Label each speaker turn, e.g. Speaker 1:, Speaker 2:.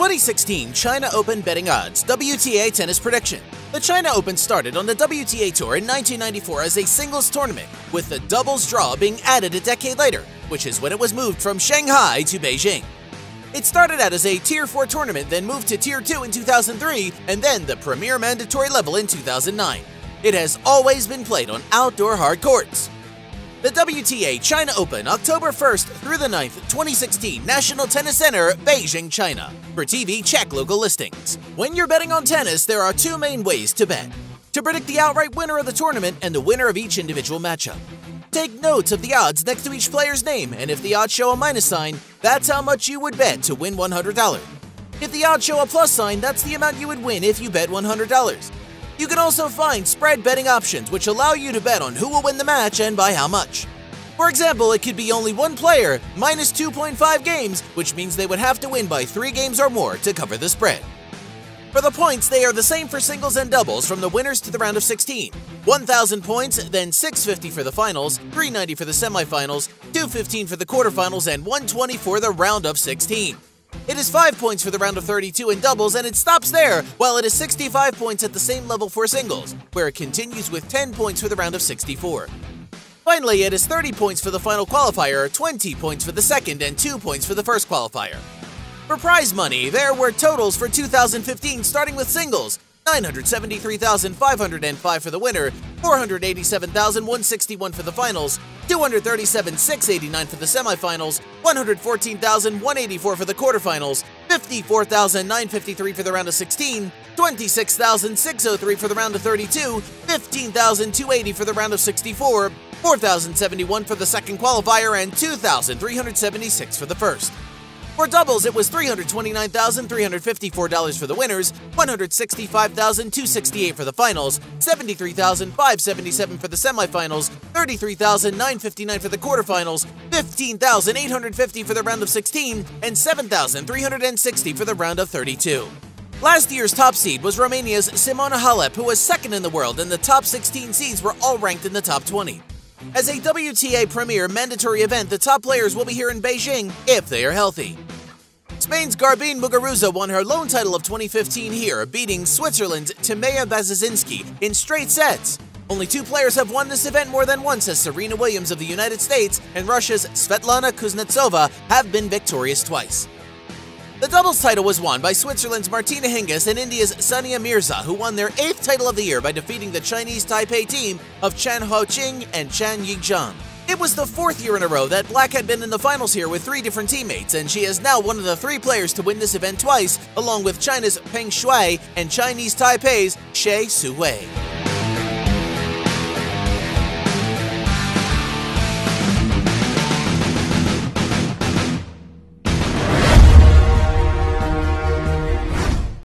Speaker 1: 2016 China Open Betting Odds WTA Tennis Prediction. The China Open started on the WTA Tour in 1994 as a singles tournament, with the doubles draw being added a decade later, which is when it was moved from Shanghai to Beijing. It started out as a Tier 4 tournament, then moved to Tier 2 in 2003, and then the premier mandatory level in 2009. It has always been played on outdoor hard courts. The WTA China Open, October 1st through the 9th, 2016, National Tennis Center, Beijing, China. For TV, check local listings. When you're betting on tennis, there are two main ways to bet. To predict the outright winner of the tournament and the winner of each individual matchup. Take notes of the odds next to each player's name, and if the odds show a minus sign, that's how much you would bet to win $100. If the odds show a plus sign, that's the amount you would win if you bet $100. You can also find spread betting options which allow you to bet on who will win the match and by how much. For example, it could be only one player minus 2.5 games, which means they would have to win by 3 games or more to cover the spread. For the points, they are the same for singles and doubles from the winners to the round of 16. 1,000 points, then 650 for the finals, 390 for the semifinals, 215 for the quarterfinals, and 120 for the round of 16. It is 5 points for the round of 32 in doubles, and it stops there, while it is 65 points at the same level for singles, where it continues with 10 points for the round of 64. Finally, it is 30 points for the final qualifier, 20 points for the second, and 2 points for the first qualifier. For prize money, there were totals for 2015 starting with singles, 973,505 for the winner, 487,161 for the finals, 237,689 for the semifinals, 114,184 for the quarterfinals, 54,953 for the round of 16, 26,603 for the round of 32, 15,280 for the round of 64, 4,071 for the second qualifier, and 2,376 for the first. For doubles, it was $329,354 for the winners, $165,268 for the finals, $73,577 for the semifinals, $33,959 for the quarterfinals, $15,850 for the round of 16, and $7,360 for the round of 32. Last year's top seed was Romania's Simona Halep, who was second in the world, and the top 16 seeds were all ranked in the top 20. As a WTA Premier mandatory event, the top players will be here in Beijing if they are healthy. Spain's Garbine Muguruza won her lone title of 2015 here, beating Switzerland's Timea Bacsinszky in straight sets. Only two players have won this event more than once as Serena Williams of the United States and Russia's Svetlana Kuznetsova have been victorious twice. The doubles title was won by Switzerland's Martina Hingis and India's Sania Mirza, who won their eighth title of the year by defeating the Chinese Taipei team of Chen Chan Hao-ching and Chan Yung-jan. It was the fourth year in a row that Black had been in the finals here with three different teammates, and she is now one of the three players to win this event twice, along with China's Peng Shuai and Chinese Taipei's Xie Suwei.